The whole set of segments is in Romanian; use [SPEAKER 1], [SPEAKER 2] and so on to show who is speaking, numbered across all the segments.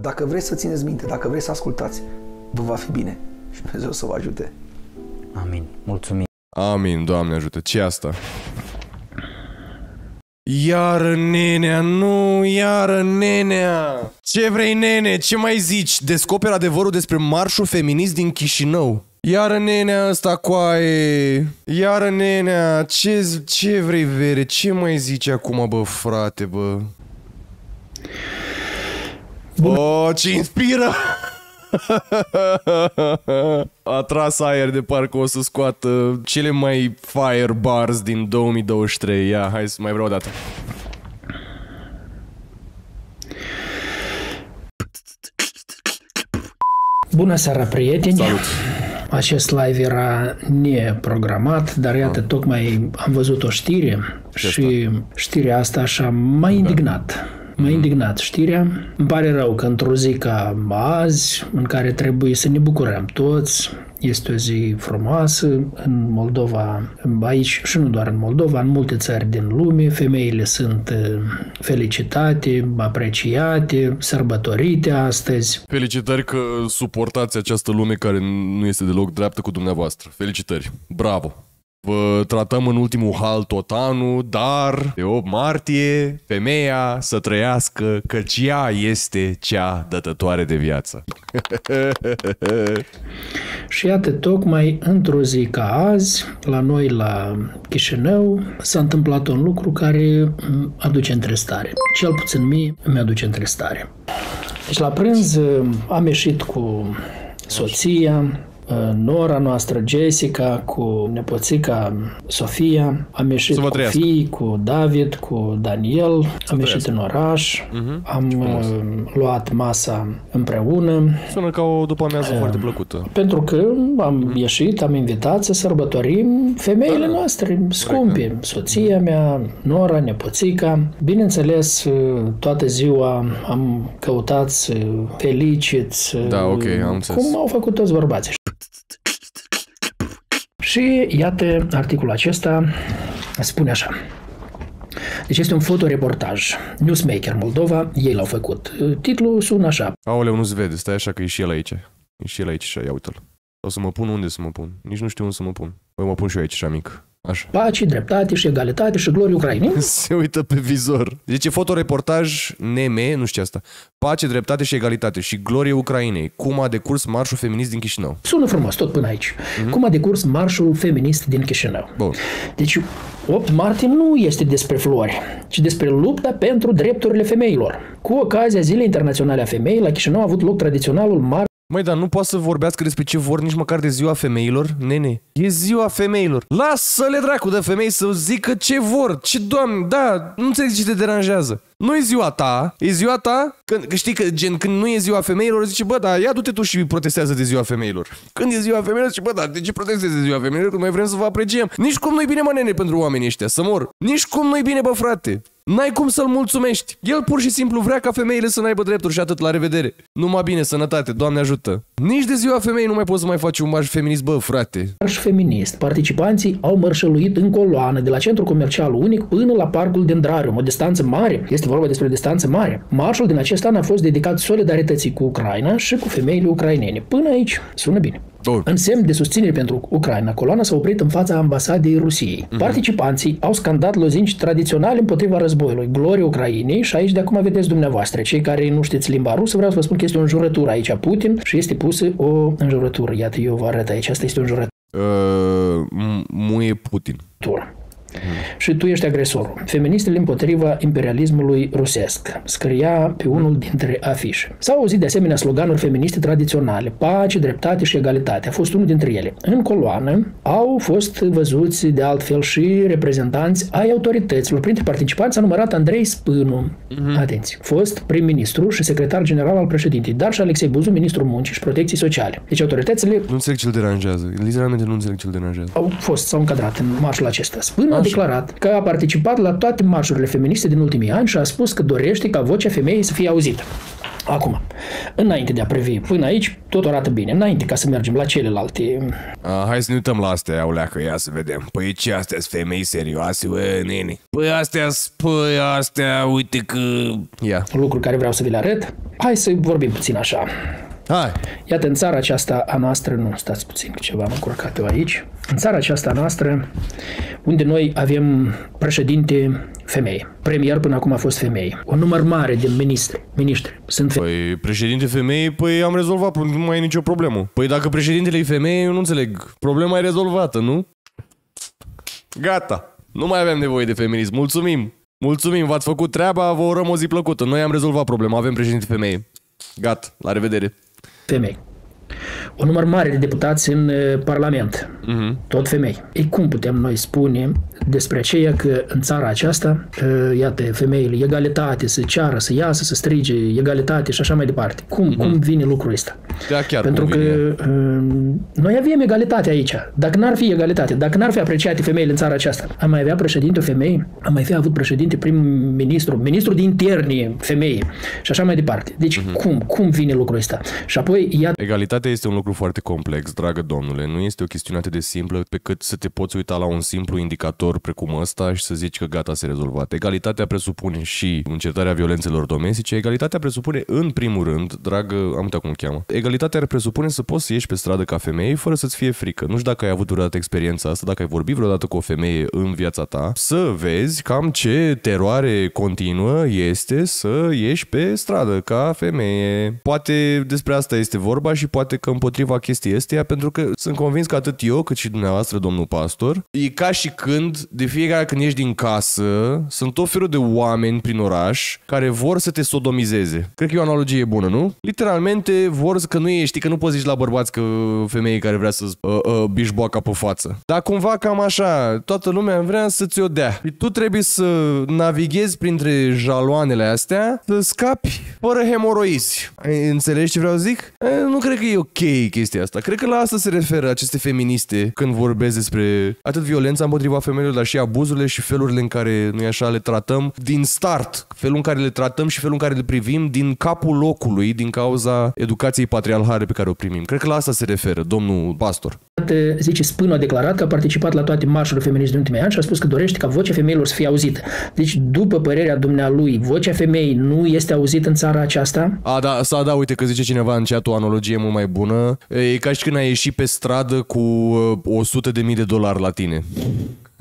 [SPEAKER 1] Dacă vreți să țineți minte, dacă vreți să ascultați, vă va fi bine și Dumnezeu să vă ajute.
[SPEAKER 2] Amin. Mulțumim.
[SPEAKER 3] Amin, Doamne ajută. ce asta? Iară nenea, nu, iară nenea. Ce vrei nene, ce mai zici? Descoperi adevărul despre marșul feminist din Chișinău. Iară nenea ăsta coaie Iară nenea ce, ce vrei vere Ce mai zici acum bă frate bă Bun. Oh, ce inspiră A tras aer de parcă o să scoată cele mai fire bars din 2023 Ia, hai să mai vreau o dată
[SPEAKER 4] Bună seara, prieteni!
[SPEAKER 3] Salut!
[SPEAKER 4] Acest live era neprogramat, dar iată, tocmai am văzut o știre și știrea asta așa m-a indignat. M-a indignat știrea. Îmi pare rău că într-o zi ca azi, în care trebuie să ne bucurăm toți, este o zi frumoasă în Moldova, aici și nu doar în Moldova, în multe țări din lume, femeile sunt uh, felicitate, apreciate, sărbătorite astăzi.
[SPEAKER 3] Felicitări că suportați această lume care nu este deloc dreaptă cu dumneavoastră. Felicitări! Bravo! Vă tratăm în ultimul hal tot anul, dar pe 8 martie, femeia să trăiască, căci ea este cea dătătoare de viață.
[SPEAKER 4] Și iată, tocmai într-o zi ca azi, la noi la Chișinău, s-a întâmplat un lucru care aduce întristare. Cel puțin mie îmi aduce întristare. Deci la prânz am ieșit cu soția, nora noastră Jessica, cu nepoțica Sofia, am ieșit cu fii, cu David, cu Daniel, să am ieșit în oraș, uh-huh. am uh, luat masa împreună.
[SPEAKER 3] Sună ca o după amiază uh, foarte plăcută.
[SPEAKER 4] Pentru că am uh-huh. ieșit, am invitat să sărbătorim femeile da. noastre scumpe, soția mea, nora, nepoțica. Bineînțeles, uh, toată ziua am căutat să felicit,
[SPEAKER 3] da, okay, am
[SPEAKER 4] cum au făcut toți bărbații. Și iată, articolul acesta spune așa. Deci este un fotoreportaj. Newsmaker Moldova, ei l-au făcut. Titlul sună așa.
[SPEAKER 3] Aoleu, nu-ți vede, stai așa că e și el aici. E și el aici și ia uite-l. O să mă pun unde să mă pun. Nici nu știu unde să mă pun. Păi mă pun și eu aici, așa mic. Așa.
[SPEAKER 4] Pace, dreptate și egalitate și glorie Ucrainei.
[SPEAKER 3] Se uită pe vizor. Deci e fotoreportaj NM, nu știu asta. Pace, dreptate și egalitate și glorie Ucrainei. Cum a decurs marșul feminist din Chișinău.
[SPEAKER 4] Sună frumos tot până aici. Mm-hmm. Cum a decurs marșul feminist din Chișinău.
[SPEAKER 3] Bun.
[SPEAKER 4] Deci 8 martie nu este despre flori, ci despre lupta pentru drepturile femeilor. Cu ocazia Zilei Internaționale a Femeii, la Chișinău a avut loc tradiționalul marș
[SPEAKER 3] Măi, dar nu poate să vorbească despre ce vor nici măcar de ziua femeilor, nene. E ziua femeilor. Lasă-le dracu de femei să zică ce vor. Ce doamne, da, nu înțeleg ce te deranjează. Nu e ziua ta, e ziua ta, când, că știi că gen când nu e ziua femeilor, zice, bă, da, ia du-te tu și protestează de ziua femeilor. Când e ziua femeilor, zice, bă, da, de ce protestezi de ziua femeilor, când mai vrem să vă apreciem. Nici cum nu-i bine, mă, nene, pentru oamenii ăștia, să mor. Nici cum nu-i bine, bă, frate. N-ai cum să-l mulțumești. El pur și simplu vrea ca femeile să n-aibă drepturi și atât, la revedere. Numai bine, sănătate, Doamne ajută. Nici de ziua femeii nu mai poți să mai faci un marș feminist, bă, frate.
[SPEAKER 4] Marș feminist. Participanții au mărșăluit în coloană de la centru comercial unic până la parcul Dendrarium, o distanță mare. Este vorba despre o distanță mare. Marșul din acest an a fost dedicat solidarității cu Ucraina și cu femeile ucrainene. Până aici sună bine.
[SPEAKER 3] Bun.
[SPEAKER 4] În semn de susținere pentru Ucraina, coloana s-a oprit în fața ambasadei Rusiei. Mm-hmm. Participanții au scandat lozinci tradiționale împotriva războiului, glorie Ucrainei și aici de acum vedeți dumneavoastră, cei care nu știți limba rusă, vreau să vă spun că este o înjurătură aici Putin și este pusă o înjurătură. Iată, eu vă arăt aici, asta este o înjurătură.
[SPEAKER 3] Uh, muie Putin.
[SPEAKER 4] Tură. Și tu ești agresorul. Feministele împotriva imperialismului rusesc. Scria pe unul dintre afișe. S-au auzit de asemenea sloganuri feministe tradiționale. Pace, dreptate și egalitate. A fost unul dintre ele. În coloană au fost văzuți de altfel și reprezentanți ai autorităților. Printre participanți a numărat Andrei Spânu. Mm-hmm. Atenție. Fost prim-ministru și secretar general al președintei, dar și Alexei Buzu, ministrul muncii și protecției sociale. Deci autoritățile...
[SPEAKER 3] Nu înțeleg ce-l deranjează. Literalmente nu înțeleg ce-l deranjează.
[SPEAKER 4] Au fost, s-au încadrat în marșul acesta. Spânu a declarat că a participat la toate marșurile feministe din ultimii ani și a spus că dorește ca vocea femeii să fie auzită. Acum, înainte de a privi până aici, tot arată bine. Înainte ca să mergem la celelalte.
[SPEAKER 3] A, hai să ne uităm la astea, auleacă, ia să vedem. Păi ce astea sunt femei serioase, bă, nene? Păi astea, păi astea, uite că... Ia.
[SPEAKER 4] lucruri care vreau să vi le arăt. Hai să vorbim puțin așa.
[SPEAKER 3] Hai.
[SPEAKER 4] Iată, în țara aceasta a noastră, nu, stați puțin, că ceva am încurcat eu aici. În țara aceasta a noastră, unde noi avem președinte femeie. Premier până acum a fost femeie. Un număr mare de ministri, ministri sunt femei.
[SPEAKER 3] Păi președinte femeie, păi am rezolvat, nu mai e nicio problemă. Păi dacă președintele e femeie, eu nu înțeleg. Problema e rezolvată, nu? Gata. Nu mai avem nevoie de feminism. Mulțumim. Mulțumim, v-ați făcut treaba, vă urăm o zi plăcută. Noi am rezolvat problema, avem președinte femeie. Gata, la revedere.
[SPEAKER 4] femei. Un număr mare de deputați în uh, Parlament,
[SPEAKER 3] Mhm.
[SPEAKER 4] tot femei. Ei, cum putem noi spune despre aceea că în țara aceasta, uh, iată, femeile, egalitate, să ceară, să iasă, să strige, egalitate și așa mai departe. Cum, cum vine lucrul ăsta?
[SPEAKER 3] Da, chiar
[SPEAKER 4] Pentru
[SPEAKER 3] cum
[SPEAKER 4] că
[SPEAKER 3] vine.
[SPEAKER 4] uh, noi avem egalitate aici. Dacă n-ar fi egalitate, dacă n-ar fi apreciate femeile în țara aceasta, am mai avea președinte o femeie, am mai fi avut președinte prim-ministru, ministru de interne femeie și așa mai departe. Deci
[SPEAKER 3] Mhm.
[SPEAKER 4] cum, cum vine lucrul ăsta? Și apoi, iată,
[SPEAKER 3] Egalitatea este un lucru foarte complex, dragă domnule. Nu este o chestiune atât de simplă pe cât să te poți uita la un simplu indicator precum ăsta și să zici că gata, s-a rezolvat. Egalitatea presupune și încetarea violențelor domestice. Egalitatea presupune, în primul rând, dragă, am uitat cum o cheamă, egalitatea presupune să poți să ieși pe stradă ca femeie fără să-ți fie frică. Nu știu dacă ai avut vreodată experiența asta, dacă ai vorbit vreodată cu o femeie în viața ta, să vezi cam ce teroare continuă este să ieși pe stradă ca femeie. Poate despre asta este vorba și poate că împotriva chestii astea, pentru că sunt convins că atât eu cât și dumneavoastră, domnul pastor, e ca și când, de fiecare dată când ieși din casă, sunt tot felul de oameni prin oraș care vor să te sodomizeze. Cred că e o analogie bună, nu? Literalmente vor să- că nu ești, că nu poți zici la bărbați că femeie care vrea să uh, uh, bișboaca pe față. Dar cumva cam așa, toată lumea vrea să ți-o dea. Și tu trebuie să navighezi printre jaloanele astea, să scapi fără hemoroizi. Ai- Înțelegi ce vreau să zic? E, nu cred că e ok chestia asta. Cred că la asta se referă aceste feministe când vorbesc despre atât violența împotriva femeilor, dar și abuzurile și felurile în care, nu așa, le tratăm din start. Felul în care le tratăm și felul în care le privim din capul locului, din cauza educației patriarhale pe care o primim. Cred că la asta se referă, domnul pastor.
[SPEAKER 4] Zice, Spânu a declarat că a participat la toate marșurile feministe din ultimii ani și a spus că dorește ca vocea femeilor să fie auzită. Deci, după părerea dumnealui, vocea femeii nu este auzită în țara aceasta?
[SPEAKER 3] A, da, să da, uite că zice cineva în chat o analogie mult mai bună. E ca și când ai ieșit pe stradă cu uh, 100 de mii de dolari la tine.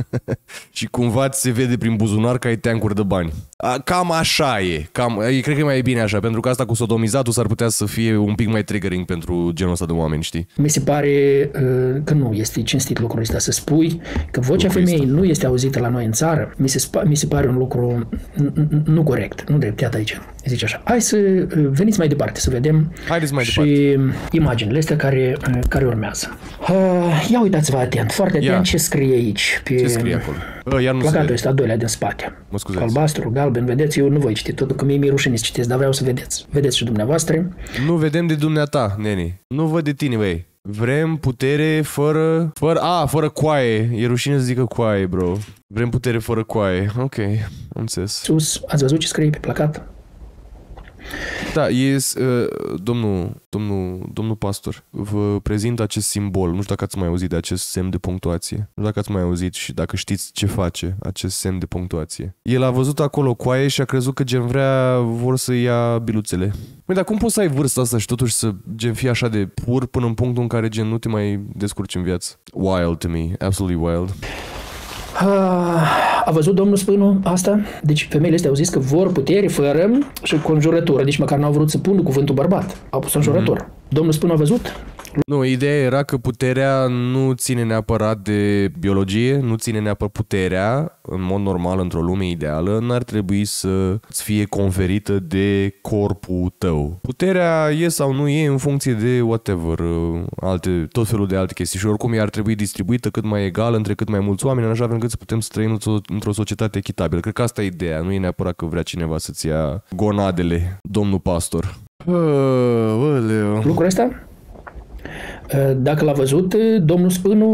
[SPEAKER 3] și cumva ți se vede prin buzunar că ai teancuri de bani. A, cam așa e. Cam, e, cred că e mai bine așa, pentru că asta cu sodomizatul s-ar putea să fie un pic mai triggering pentru genul ăsta de oameni, știi?
[SPEAKER 4] Mi se pare uh, că nu este cinstit lucrul ăsta să spui că vocea
[SPEAKER 3] Lucrul
[SPEAKER 4] femeii
[SPEAKER 3] ăsta.
[SPEAKER 4] nu este auzită la noi în țară. Mi se, spa- mi se pare un lucru n- n- nu corect, nu drept. Iată aici. Zice așa. Hai să uh, veniți mai departe, să vedem
[SPEAKER 3] Haideți mai
[SPEAKER 4] și imaginile astea care, uh, care urmează. Uh, ia uitați-vă atent, foarte atent
[SPEAKER 3] Ia.
[SPEAKER 4] ce scrie aici. Pe
[SPEAKER 3] Ce scrie acolo? Uh, iar nu se
[SPEAKER 4] Placatul
[SPEAKER 3] vede.
[SPEAKER 4] este al doilea din spate.
[SPEAKER 3] Mă scuzați.
[SPEAKER 4] Albastru, galben, vedeți, eu nu voi citi totul, că mie mi-e rușine să citesc, dar vreau să vedeți. Vedeți și dumneavoastră.
[SPEAKER 3] Nu vedem de dumneata, neni. Nu văd de tine, băi. Vrem putere fără... fără a, fără coaie. E rușine să zică coaie, bro. Vrem putere fără coaie. Ok, am înțeles.
[SPEAKER 4] Sus, ați văzut ce scrie pe placat?
[SPEAKER 3] Da, e, uh, domnul, domnul, domnul pastor, vă prezint acest simbol. Nu știu dacă ați mai auzit de acest semn de punctuație. Nu știu dacă ați mai auzit și dacă știți ce face acest semn de punctuație. El a văzut acolo coaie și a crezut că gen vrea vor să ia biluțele. Măi, dar cum poți să ai vârsta asta și totuși să gen fii așa de pur până în punctul în care gen nu te mai descurci în viață? Wild to me, absolutely wild.
[SPEAKER 4] Ah, A văzut domnul Spânu asta? Deci femeile astea au zis că vor putere fără și conjurătură. Nici măcar n-au vrut să pună cuvântul bărbat. Au pus înjurătură. Domnul Spânu a văzut?
[SPEAKER 3] Nu, ideea era că puterea nu ține neapărat de biologie, nu ține neapărat puterea, în mod normal, într-o lume ideală, n-ar trebui să îți fie conferită de corpul tău. Puterea e sau nu e în funcție de whatever, uh, alte, tot felul de alte chestii și oricum ea ar trebui distribuită cât mai egal între cât mai mulți oameni, în așa fel încât să putem să trăim într-o, într-o societate echitabilă. Cred că asta e ideea, nu e neapărat că vrea cineva să-ți ia gonadele, domnul pastor. Uh,
[SPEAKER 4] Lucrul ăsta? Dacă l-a văzut, domnul Spânu,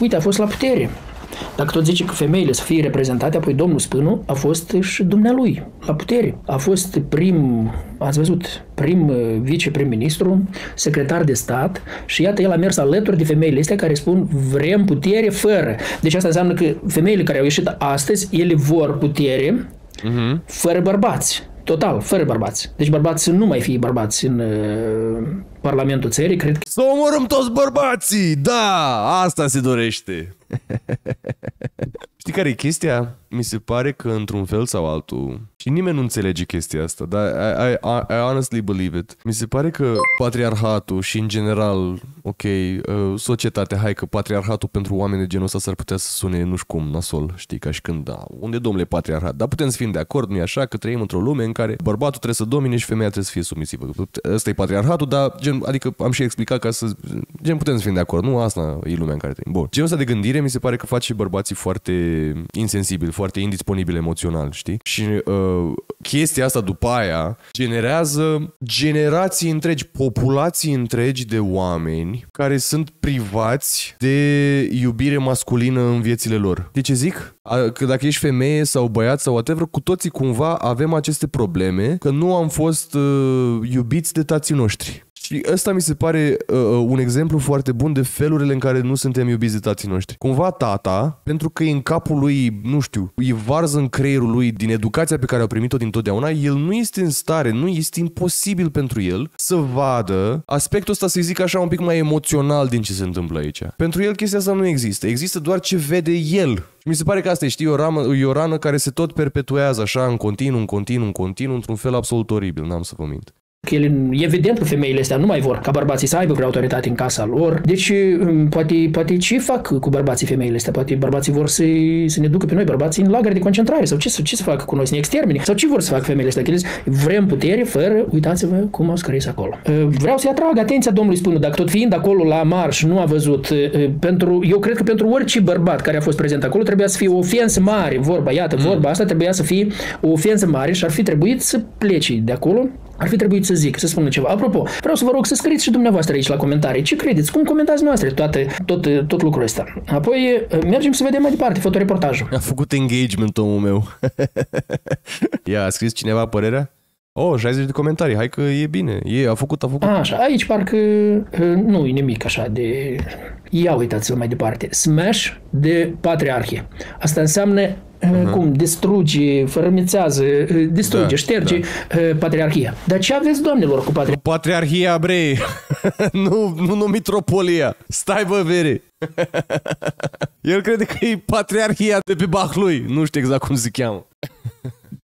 [SPEAKER 4] uite, a fost la putere. Dacă tot zice că femeile să fie reprezentate, apoi domnul Spânu a fost și dumnealui la putere. A fost prim, ați văzut, prim uh, viceprim-ministru, secretar de stat și iată el a mers alături de femeile astea care spun vrem putere fără. Deci asta înseamnă că femeile care au ieșit astăzi, ele vor putere uh-huh. fără bărbați. Total, fără bărbați. Deci bărbați să nu mai fie bărbați în uh, Parlamentul țării, cred că...
[SPEAKER 3] Să omorâm toți bărbații! Da, asta se dorește. Știi care e chestia? Mi se pare că într-un fel sau altul, și nimeni nu înțelege chestia asta, dar I, I, I, I honestly believe it. Mi se pare că patriarhatul și în general, ok, uh, societatea, hai că patriarhatul pentru oameni de genul ăsta s-ar putea să sune nu știu cum, nasol, știi, ca și când, da, unde domnule patriarhat? Dar putem să fim de acord, nu-i așa, că trăim într-o lume în care bărbatul trebuie să domine și femeia trebuie să fie submisivă. Ăsta e patriarhatul, dar gen, adică am și explicat ca să, gen, putem să fim de acord, nu? Asta e lumea în care trăim. Bun. Genul ăsta de gândire mi se pare că face bărbații foarte insensibili, foarte indisponibili emoțional, știi? Și uh, chestia asta după aia generează generații întregi, populații întregi de oameni care sunt privați de iubire masculină în viețile lor. De ce zic? Că dacă ești femeie sau băiat sau whatever, cu toții cumva avem aceste probleme că nu am fost uh, iubiți de tații noștri. Și ăsta mi se pare uh, uh, un exemplu foarte bun de felurile în care nu suntem iubiți de tații noștri. Cumva tata, pentru că e în capul lui, nu știu, e varză în creierul lui din educația pe care a primit-o din totdeauna, el nu este în stare, nu este imposibil pentru el să vadă aspectul ăsta, să zic așa, un pic mai emoțional din ce se întâmplă aici. Pentru el chestia asta nu există. Există doar ce vede el. Și mi se pare că asta e, știi, o, ramă, e o rană care se tot perpetuează așa, în continuu, în continuu, în continuu, într-un fel absolut oribil, n-am să vă mint.
[SPEAKER 4] Că ele, evident că femeile astea nu mai vor ca bărbații să aibă vreo autoritate în casa lor. Deci, um, poate, poate ce fac cu bărbații femeile astea? Poate bărbații vor să, să ne ducă pe noi, bărbații, în lagări de concentrare. Sau ce, ce să facă cu noi, să ne extermine? Sau ce vor să facă femeile astea? Că vrem putere fără, uitați-vă cum au scris acolo. Uh, vreau să-i atrag atenția domnului Spunu, dacă tot fiind acolo la marș nu a văzut, uh, pentru, eu cred că pentru orice bărbat care a fost prezent acolo trebuia să fie o ofensă mare, vorba, iată, vorba asta trebuia să fie o ofensă mare și ar fi trebuit să plece de acolo ar fi trebuit să zic, să spună ceva. Apropo, vreau să vă rog să scrieți și dumneavoastră aici la comentarii. Ce credeți? Cum comentați noastre toate, tot, tot lucrul ăsta? Apoi mergem să vedem mai departe fotoreportajul.
[SPEAKER 3] A făcut engagement omul meu. Ia, a scris cineva părerea? Oh, 60 de comentarii, hai că e bine. E, a făcut, a făcut.
[SPEAKER 4] A, așa, aici parcă nu e nimic așa de... Ia uitați-vă mai departe. Smash de patriarhie. Asta înseamnă uh-huh. cum distruge, fărămițează, distruge, da, șterge da. patriarhia. Dar ce aveți, doamnelor, cu patriarhia?
[SPEAKER 3] Patriarhia, bre, nu, nu, nu mitropolia. Stai, bă, vere. El crede că e patriarhia de pe Bahlui. Nu știu exact cum se cheamă.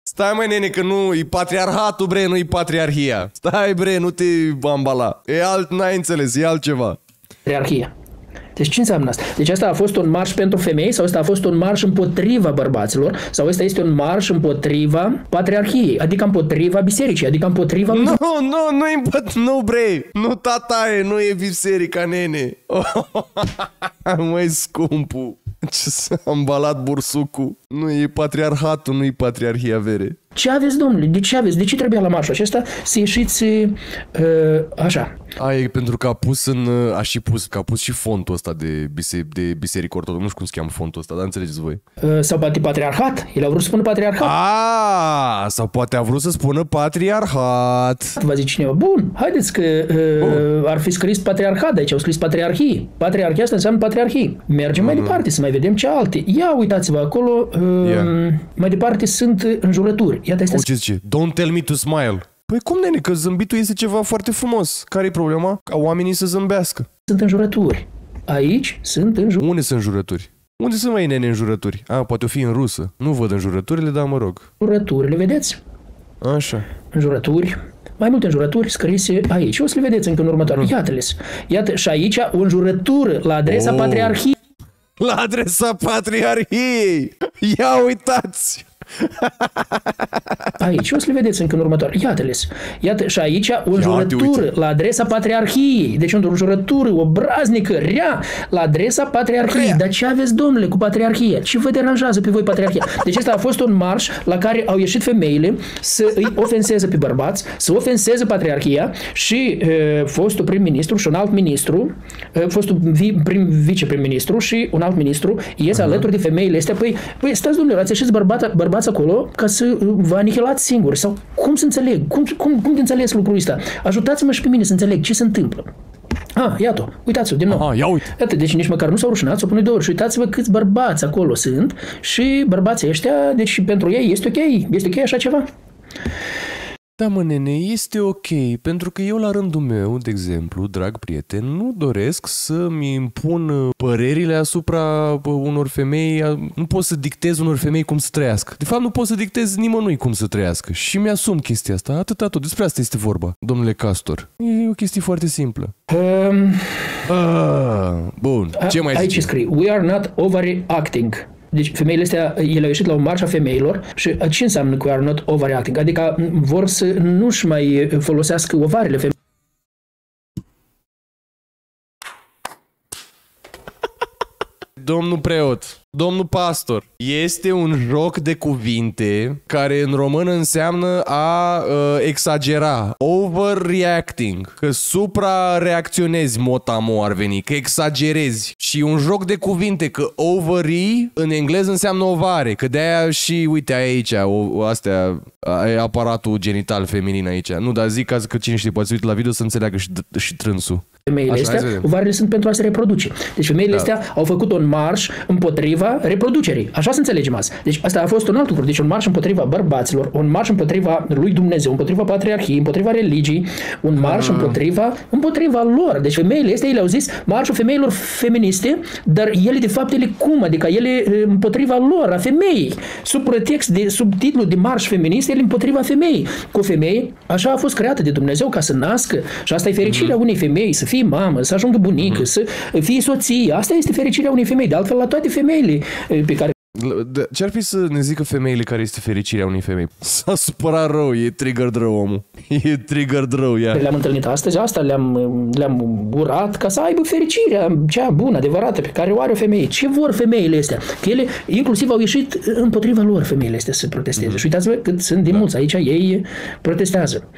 [SPEAKER 3] Stai mai nene că nu, e patriarhatul bre, nu e patriarhia. Stai bre, nu te ambala. E alt, n-ai înțeles, e altceva.
[SPEAKER 4] Patriarhia. Deci ce înseamnă asta? Deci asta a fost un marș pentru femei sau asta a fost un marș împotriva bărbaților sau asta este un marș împotriva patriarhiei, adică împotriva bisericii, adică împotriva...
[SPEAKER 3] Nu, nu, nu, nu, bre, nu tata e, nu e biserica, nene. Măi, scumpu, ce s-a ambalat bursucul. Nu e patriarhatul, nu e patriarhia vere.
[SPEAKER 4] Ce aveți, domnule? De ce aveți? De ce trebuia la marșul acesta să ieșiți uh, așa?
[SPEAKER 3] A, e pentru că a pus în... A și pus, că a pus și fontul ăsta de, bise, de biserică ortodoxă. Nu știu cum se cheamă fontul ăsta, dar înțelegeți voi.
[SPEAKER 4] Uh, sau poate patriarhat? El a vrut să spună patriarhat.
[SPEAKER 3] A, sau poate a vrut să spună patriarhat.
[SPEAKER 4] Va zice cineva, bun, haideți că uh, bun. ar fi scris patriarhat, de aici au scris patriarhie. Patriarhia asta înseamnă patriarhie. Mergem uh-huh. mai departe să mai vedem ce alte. Ia uitați-vă acolo, uh, yeah. mai departe sunt înjurături. Iată, este...
[SPEAKER 3] O, ce zice? Don't tell me to smile. Păi cum, nene, că zâmbitul este ceva foarte frumos. Care e problema? Ca oamenii să zâmbească.
[SPEAKER 4] Sunt înjurături. Aici sunt înjurături.
[SPEAKER 3] Unde sunt înjurături? Unde sunt mai nene înjurături? A, poate o fi în rusă. Nu văd înjurăturile, dar mă rog.
[SPEAKER 4] Înjurăturile, vedeți?
[SPEAKER 3] Așa.
[SPEAKER 4] Înjurături. Mai multe înjurături scrise aici. O să le vedeți încă în următoare. Mm. Iată-le. Iată, și aici o înjurătură la adresa oh. patriarhiei.
[SPEAKER 3] La adresa patriarhiei! Ia uitați!
[SPEAKER 4] Aici o să le vedeți încă în următoare. Iată-le. Iată, și aici o jurătură
[SPEAKER 3] uite.
[SPEAKER 4] la adresa patriarhiei. Deci o jurătură obraznică, rea, la adresa patriarhiei. Dar ce aveți, domnule, cu patriarhia? Ce vă deranjează pe voi patriarhia? Deci ăsta a fost un marș la care au ieșit femeile să îi ofenseze pe bărbați, să ofenseze patriarhia și e, fostul prim-ministru și un alt ministru, e, fostul vi, prim, viceprim-ministru și un alt ministru ies alături de femeile astea. Păi, păi stați, domnule, ați ieșit bărbați, bărbați acolo ca să vă anihilați singuri. Sau cum să înțeleg? Cum, cum, cum de înțeles lucrul ăsta? Ajutați-mă și pe mine să înțeleg ce se întâmplă. Ah, iată, uitați-o din nou.
[SPEAKER 3] Aha, ia uite.
[SPEAKER 4] Iată, deci nici măcar nu s-au rușinat, s-au pune de ori. Și uitați-vă câți bărbați acolo sunt și bărbații ăștia, deci pentru ei este ok, este ok așa ceva.
[SPEAKER 3] Da, mă, nene, este ok, pentru că eu, la rândul meu, de exemplu, drag prieten, nu doresc să-mi impun uh, părerile asupra uh, unor femei, uh, nu pot să dictez unor femei cum să trăiască. De fapt, nu pot să dictez nimănui cum să trăiască și mi-asum chestia asta, atâta tot, despre asta este vorba, domnule Castor. E o chestie foarte simplă.
[SPEAKER 4] Um,
[SPEAKER 3] Ah, bun, ce mai
[SPEAKER 4] Aici
[SPEAKER 3] zici?
[SPEAKER 4] scrie, we are not overreacting. Deci femeile astea, ele au ieșit la o marș a femeilor și ce înseamnă we are not overreacting? Adică vor să nu-și mai folosească ovarele femeilor.
[SPEAKER 3] Domnul preot, domnul pastor, este un joc de cuvinte care în română înseamnă a uh, exagera, overreacting, că supra-reacționezi motamo ar veni, că exagerezi. Și un joc de cuvinte, că ovary în engleză înseamnă ovare, că de-aia și, uite, ai aici, o, astea, ai aparatul genital feminin aici. Nu, dar zic ca că cine știe, poate să uite la video să înțeleagă și, și trânsul.
[SPEAKER 4] femeile
[SPEAKER 3] Așa, hai să
[SPEAKER 4] astea,
[SPEAKER 3] vedem.
[SPEAKER 4] ovarele sunt pentru a se reproduce. Deci femeile da. astea au făcut un marș împotriva reproducerii. Așa să înțelegem asta. Deci asta a fost un alt lucru. Deci un marș împotriva bărbaților, un marș împotriva lui Dumnezeu, împotriva patriarhiei, împotriva religii, un marș împotriva, împotriva lor. Deci femeile astea, ele au zis marșul femeilor feministe, dar ele de fapt ele cum? Adică ele e, împotriva lor, a femeii. Sub pretext de subtitlu de marș feminist, ele împotriva femeii. Cu femei, așa a fost creată de Dumnezeu ca să nască și asta e fericirea unei femei, să fie mamă, să ajungă bunică, să fie soție. Asta este fericirea unei femei. De altfel, la toate femeile e, pe care
[SPEAKER 3] De- Ce-ar fi să ne zică femeile care este fericirea unei femei? S-a supărat rău, e trigger rău omul. E trigger rău, ia.
[SPEAKER 4] le-am întâlnit astăzi, asta le-am, le-am urat ca să aibă fericirea cea bună, adevărată, pe care o are o femeie. Ce vor femeile astea? Că ele inclusiv au ieșit împotriva lor femeile astea să protesteze. Și uitați-vă cât sunt de mulți aici, ei protestează.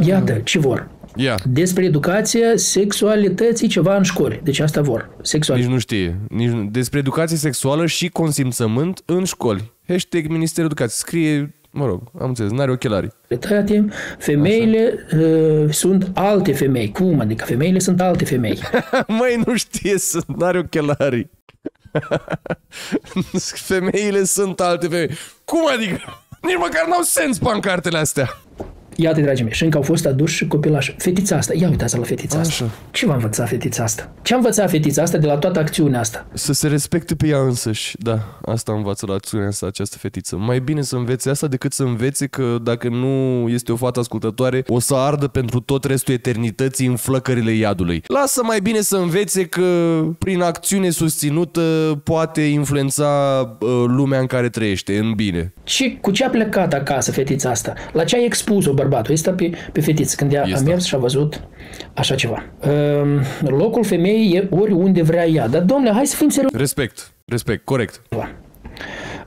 [SPEAKER 4] Iată, ce vor.
[SPEAKER 3] Ia,
[SPEAKER 4] Despre educația sexualității ceva în școli. Deci asta vor. Sexual.
[SPEAKER 3] nici nu știe. Nici nu. Despre educație sexuală și consimțământ în școli. Hashtag Ministerul Educației. Scrie, mă rog, am înțeles, n-are ochelari.
[SPEAKER 4] Realitate, femeile uh, sunt alte femei. Cum? Adică femeile sunt alte femei.
[SPEAKER 3] Măi, nu știe să n-are ochelari. Femeile sunt alte femei. Cum adică? Nici măcar n-au sens pancartele astea.
[SPEAKER 4] Iată, dragii mei, și încă au fost aduși copilași. Fetița asta, ia uitați la fetița asta.
[SPEAKER 3] Așa.
[SPEAKER 4] Ce va învăța fetița asta? Ce a învățat fetița asta de la toată acțiunea asta?
[SPEAKER 3] Să se respecte pe ea însăși. Da, asta învață la acțiunea asta această fetiță. Mai bine să învețe asta decât să învețe că dacă nu este o fată ascultătoare, o să ardă pentru tot restul eternității în flăcările iadului. Lasă mai bine să învețe că prin acțiune susținută poate influența uh, lumea în care trăiește, în bine.
[SPEAKER 4] Ce, cu ce a plecat acasă fetița asta? La ce a expus-o bărbatul ăsta pe, pe fetiță când ea a
[SPEAKER 3] Este.
[SPEAKER 4] mers și a văzut așa ceva? Um, locul femeii e oriunde vrea ea. Dar, domnule, hai să fim serioși.
[SPEAKER 3] Respect, respect, corect.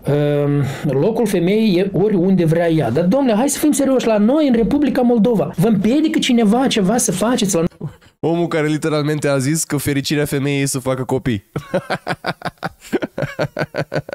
[SPEAKER 4] Um, locul femeii e oriunde vrea ea. Dar, domnule, hai să fim serioși. La noi, în Republica Moldova, vă împiedică cineva ceva să faceți la
[SPEAKER 3] Omul care literalmente a zis că fericirea femeii e să facă copii.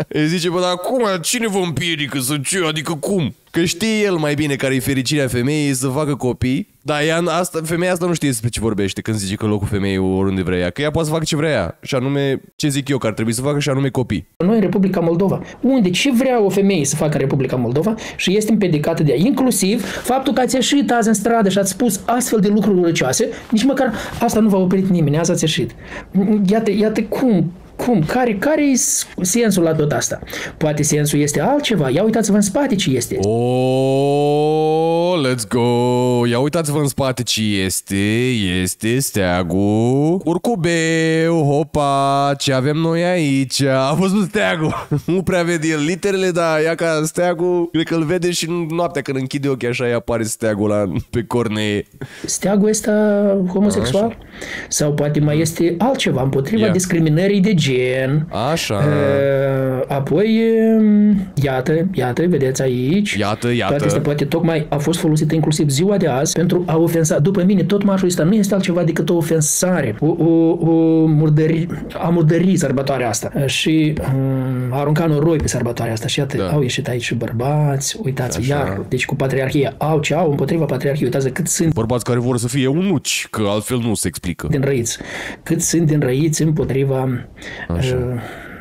[SPEAKER 3] El zice, bă, dar cum? Cine vă împiedică să ce? Adică cum? Că știe el mai bine care e fericirea femeii să facă copii, dar ea, asta, femeia asta nu știe despre ce vorbește când zice că locul femeii e oriunde vrea ea. Că ea poate să facă ce vrea ea. Și anume, ce zic eu că ar trebui să facă și anume copii.
[SPEAKER 4] noi în Republica Moldova, unde ce vrea o femeie să facă în Republica Moldova și este împiedicată de ea. Inclusiv faptul că ați ieșit azi în stradă și ați spus astfel de lucruri urăcioase, nici măcar asta nu v-a oprit nimeni, azi ați ieșit. Iată, iată cum Cum? Care, care e sensul la tot asta? Poate sensul este altceva. Ia uitați-vă în spate ce este.
[SPEAKER 3] Oh, let's go! Ia uitați-vă în spate ce este. Este steagul. Curcubeu, hopa, ce avem noi aici? A văzut steagul. nu prea vede el literele, dar ia ca steagul, cred că îl vede și noaptea când închide ochii așa, îi apare steagul la, pe cornee.
[SPEAKER 4] Steagul ăsta homosexual? Așa. Sau poate mai este altceva împotriva
[SPEAKER 3] Ia.
[SPEAKER 4] discriminării de gen.
[SPEAKER 3] Așa.
[SPEAKER 4] Uh, apoi, um, iată, iată, vedeți aici.
[SPEAKER 3] Iată, iată.
[SPEAKER 4] Toate astea poate tocmai a fost folosită inclusiv ziua de azi pentru a ofensa. După mine, tot marșul ăsta nu este altceva decât o ofensare, o, o, o murdări, a murdări sărbătoarea asta. Și um, a arunca noroi pe sărbătoarea asta. Și iată,
[SPEAKER 3] Da.
[SPEAKER 4] au ieșit aici și bărbați, uitați,
[SPEAKER 3] Așa.
[SPEAKER 4] iar, deci cu patriarhia. Au ce au împotriva patriarhiei, uitați cât sunt
[SPEAKER 3] Bărbați care vor să fie unuci, că altfel nu se explică.
[SPEAKER 4] din răiți. Cât sunt din răiți împotriva... Uh,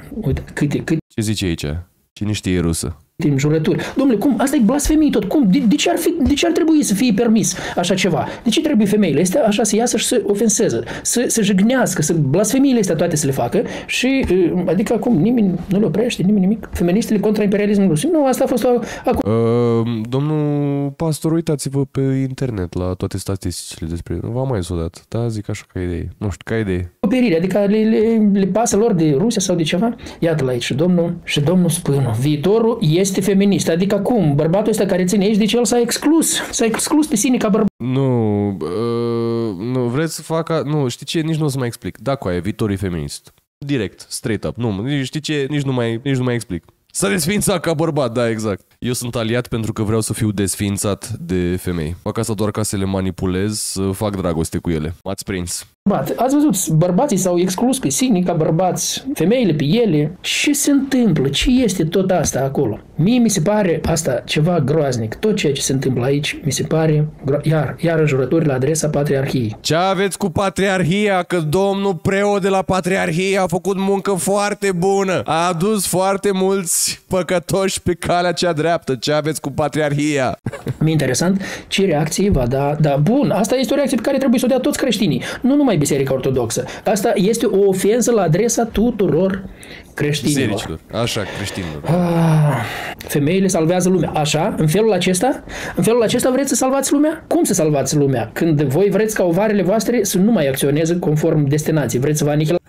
[SPEAKER 4] uite, câte, câte
[SPEAKER 3] Ce zice aici? Cine știe rusă?
[SPEAKER 4] Înjurături. Domnule, cum? Asta e blasfemie tot. Cum? De, de, ce ar fi, de ce ar trebui să fie permis așa ceva? De ce trebuie femeile astea așa să iasă și să ofenseze, să, să jignească, să blasfemiile astea toate să le facă și, uh, adică acum nimeni nu le oprește, nimeni nimic. Feministele contra imperialismului rusic. Nu, asta a fost o, acum.
[SPEAKER 3] Uh, domnul pastor, uitați-vă pe internet la toate statisticile despre... V-am mai zis odată, da? Zic așa ca idee. Nu știu, ca idee.
[SPEAKER 4] acoperire, adică le, le, le pasă lor de Rusia sau de ceva. Iată-l aici și domnul, și domnul spune, viitorul este feminist. Adică cum? Bărbatul ăsta care ține aici, deci el s-a exclus. S-a exclus pe sine ca bărbat.
[SPEAKER 3] Nu, uh, nu, vreți să facă... Nu, știi ce? Nici nu o să mai explic. Da, cu aia, viitorii feminist. Direct, straight up. Nu, nici- știi ce? Nici nu mai, nici nu mai explic. S-a desființat ca bărbat, da, exact. Eu sunt aliat pentru că vreau să fiu desființat de femei. Fac asta doar ca să le manipulez, să fac dragoste cu ele. M-ați prins.
[SPEAKER 4] Ați văzut, bărbații s-au exclus pe sine ca bărbați, femeile pe ele. Ce se întâmplă? Ce este tot asta acolo? Mie mi se pare asta ceva groaznic. Tot ceea ce se întâmplă aici mi se pare, gro- iar, iar înjurături la adresa patriarhiei.
[SPEAKER 3] Ce aveți cu patriarhia? Că domnul preot de la patriarhie a făcut muncă foarte bună. A adus foarte mulți păcătoși pe calea cea dreaptă. Ce aveți cu patriarhia?
[SPEAKER 4] Mi-e interesant ce reacție va da. Da, bun, asta este o reacție pe care trebuie să o dea toți creștinii, nu numai Biserica Ortodoxă. Asta este o ofensă la adresa tuturor creștinilor.
[SPEAKER 3] Bisericilor. Așa, creștinilor.
[SPEAKER 4] Ah, femeile salvează lumea. Așa, în felul acesta? În felul acesta vreți să salvați lumea? Cum să salvați lumea? Când voi vreți ca ovarele voastre să nu mai acționeze conform destinației. Vreți să vă anihilați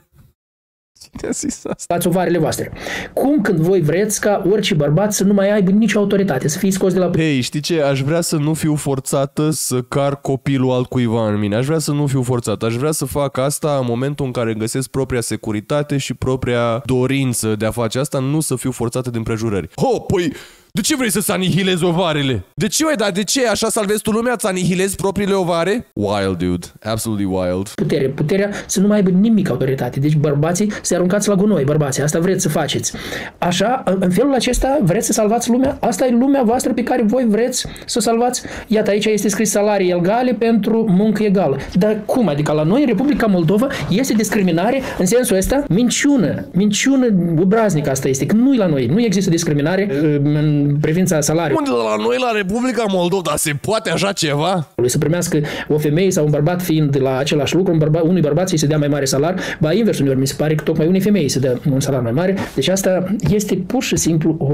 [SPEAKER 3] Cine a zis asta?
[SPEAKER 4] ovarele voastre. Cum când voi vreți ca orice bărbat să nu mai aibă nicio autoritate, să fie scos de la
[SPEAKER 3] Hei, știi ce? Aș vrea să nu fiu forțată să car copilul altcuiva în mine. Aș vrea să nu fiu forțat. Aș vrea să fac asta în momentul în care găsesc propria securitate și propria dorință de a face asta, nu să fiu forțată din prejurări. Ho, păi, de ce vrei să-ți anihilezi ovarele? De ce, dar de ce? Așa salvezi tu lumea? Ți anihilezi propriile ovare? Wild, dude. Absolutely wild.
[SPEAKER 4] putere. Puterea să nu mai aibă nimic autoritate. Deci bărbații se aruncați la gunoi, bărbații. Asta vreți să faceți. Așa, în felul acesta vreți să salvați lumea? Asta e lumea voastră pe care voi vreți să o salvați? Iată, aici este scris salarii egale pentru muncă egală. Dar cum? Adică la noi, în Republica Moldova, este discriminare în sensul ăsta? Minciună. Minciună obraznică asta este. Că nu e la noi. Nu există discriminare uh, în privința salariului.
[SPEAKER 3] Unde la noi, la Republica Moldova, se poate așa ceva?
[SPEAKER 4] să primească o femeie sau un bărbat fiind la același lucru, un bărbat, unui bărbat să-i se dea mai mare salar, ba invers uneori mi se pare că tocmai unei femei se dă un salar mai mare. Deci asta este pur și simplu o,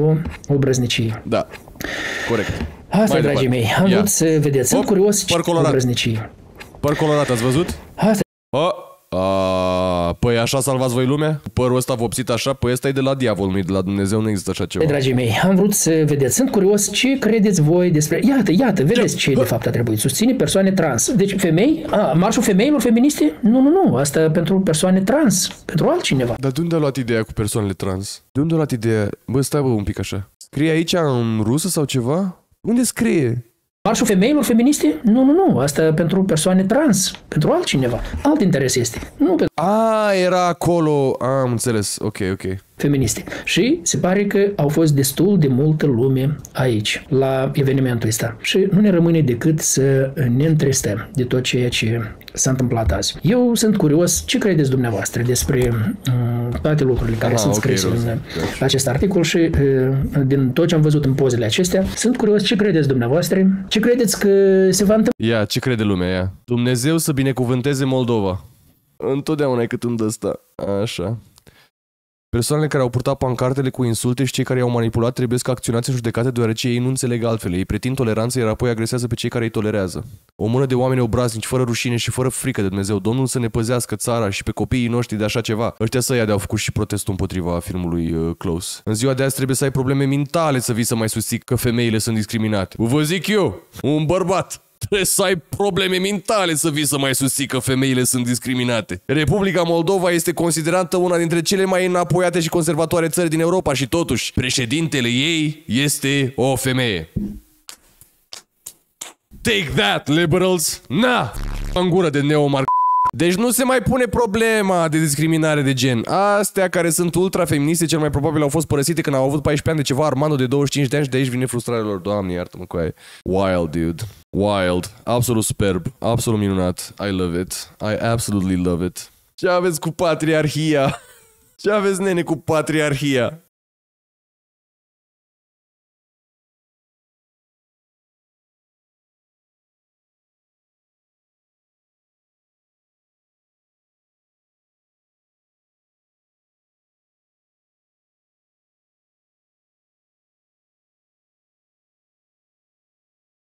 [SPEAKER 4] o brăznicie.
[SPEAKER 3] Da. Corect.
[SPEAKER 4] Asta,
[SPEAKER 3] Mai
[SPEAKER 4] dragii
[SPEAKER 3] departe.
[SPEAKER 4] mei, am
[SPEAKER 3] Ia.
[SPEAKER 4] vrut să vedeți. Sunt
[SPEAKER 3] Hop,
[SPEAKER 4] curios ce
[SPEAKER 3] păr
[SPEAKER 4] o
[SPEAKER 3] colorat.
[SPEAKER 4] brăznicie.
[SPEAKER 3] Păr colorat, ați văzut?
[SPEAKER 4] Asta
[SPEAKER 3] A, a, păi așa salvați voi lumea? Părul ăsta vopsit așa? Păi ăsta e de la diavol, nu e de la Dumnezeu, nu există așa ceva.
[SPEAKER 4] Dragii mei, am vrut să vedeți. Sunt curios ce credeți voi despre... Iată, iată, vedeți ce de fapt a trebuit. Susține persoane trans. Deci femei? A, marșul femeilor feministe? Nu, nu, nu. Asta pentru persoane trans. Pentru altcineva.
[SPEAKER 3] Dar de unde a luat ideea cu persoanele trans? De unde a luat ideea? Bă, stai bă un pic așa. Scrie aici în rusă sau ceva? Unde scrie?
[SPEAKER 4] Marșul femeilor feministe? Nu, nu, nu. Asta pentru persoane trans. Pentru altcineva. Alt interes este. Nu pentru
[SPEAKER 3] A, era acolo. Am înțeles. Ok, ok.
[SPEAKER 4] Feministe. Și se pare că au fost destul de multă lume aici, la evenimentul ăsta. Și nu ne rămâne decât să ne întristăm de tot ceea ce s-a întâmplat azi. Eu sunt curios ce credeți dumneavoastră despre uh, toate lucrurile care
[SPEAKER 3] Aha,
[SPEAKER 4] sunt
[SPEAKER 3] ok,
[SPEAKER 4] scrise
[SPEAKER 3] Rozi.
[SPEAKER 4] în acest articol și uh, din tot ce am văzut în pozele acestea, sunt curios ce credeți dumneavoastră, ce credeți că se va întâmpla
[SPEAKER 3] Ia, ce crede lumea, ia? Dumnezeu să binecuvânteze Moldova. Întotdeauna e cât îmi dă ăsta. Așa. Persoanele care au purtat pancartele cu insulte și cei care i-au manipulat trebuie să acționați în judecate deoarece ei nu înțeleg altfel. Ei pretind toleranță, iar apoi agresează pe cei care îi tolerează. O mână de oameni obraznici, fără rușine și fără frică de Dumnezeu. Domnul să ne păzească țara și pe copiii noștri de așa ceva. Ăștia să ia de au făcut și protestul împotriva filmului uh, Close. În ziua de azi trebuie să ai probleme mentale să vii să mai susții că femeile sunt discriminate. Vă zic eu, un bărbat Trebuie să ai probleme mentale să vii să mai susții că femeile sunt discriminate. Republica Moldova este considerată una dintre cele mai înapoiate și conservatoare țări din Europa și totuși președintele ei este o femeie. Take that, liberals! Na! În gură de neomar deci nu se mai pune problema de discriminare de gen. Astea care sunt ultra feministe cel mai probabil au fost părăsite când au avut 14 ani de ceva Armando de 25 de ani și de aici vine frustrarea lor. Doamne, iartă-mă cu aia. Wild, dude. Wild. Absolut superb. Absolut minunat. I love it. I absolutely love it. Ce aveți cu patriarhia? Ce aveți, nene, cu patriarhia?